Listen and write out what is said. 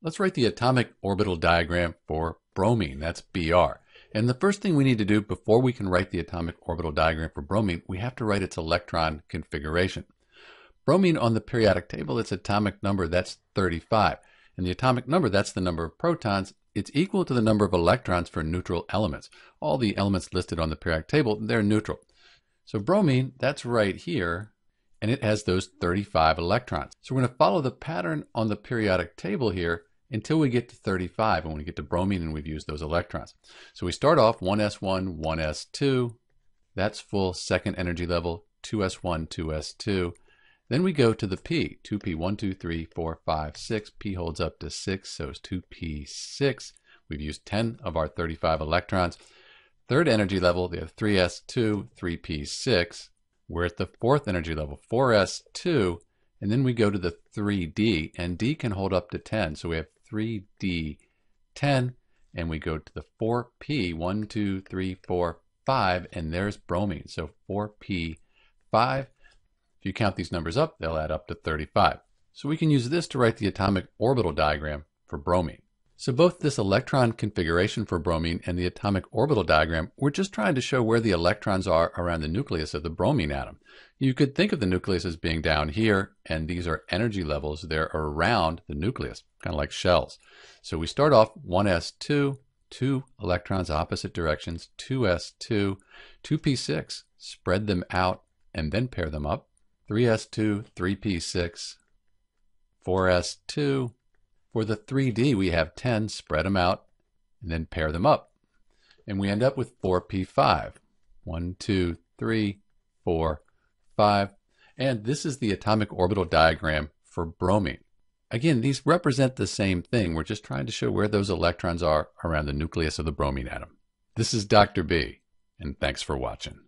Let's write the atomic orbital diagram for bromine. That's Br. And the first thing we need to do before we can write the atomic orbital diagram for bromine, we have to write its electron configuration. Bromine on the periodic table, its atomic number, that's 35. And the atomic number, that's the number of protons. It's equal to the number of electrons for neutral elements. All the elements listed on the periodic table, they're neutral. So bromine, that's right here, and it has those 35 electrons. So we're going to follow the pattern on the periodic table here until we get to 35 and when we get to bromine and we've used those electrons. So we start off 1s1, 1s2. That's full second energy level, 2s1, 2s2. Then we go to the P, 2p, 1, 2, 3, 4, 5, 6. P holds up to 6, so it's 2p6. We've used 10 of our 35 electrons. Third energy level, have 3s2, 3p6. We're at the fourth energy level, 4s2, and then we go to the 3d, and d can hold up to 10. So we have 3d 10, and we go to the 4p, 1, 2, 3, 4, 5, and there's bromine. So 4p 5 if you count these numbers up, they'll add up to 35. So we can use this to write the atomic orbital diagram for bromine. So both this electron configuration for bromine and the atomic orbital diagram, we're just trying to show where the electrons are around the nucleus of the bromine atom. You could think of the nucleus as being down here, and these are energy levels. They're around the nucleus, kind of like shells. So we start off 1s2, two electrons opposite directions, 2s2, 2p6, spread them out and then pair them up. 3s2, 3p6, 4s2. For the 3d, we have 10, spread them out, and then pair them up. And we end up with 4p5. 1, 2, 3, 4, 5. And this is the atomic orbital diagram for bromine. Again, these represent the same thing. We're just trying to show where those electrons are around the nucleus of the bromine atom. This is Dr. B, and thanks for watching.